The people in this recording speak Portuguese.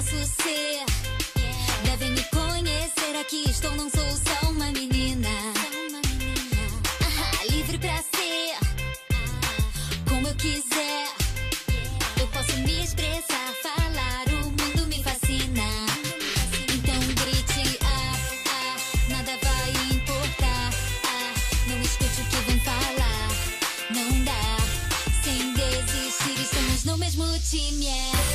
posso ser. Devem me conhecer aqui. Estou, não sou só uma menina. Ah, livre pra ser como eu quiser. Eu posso me expressar, falar. O mundo me fascina. Então grite, ah, ah, nada vai importar. Ah, não escute o que vão falar. Não dá, sem desistir. Estamos no mesmo time, é.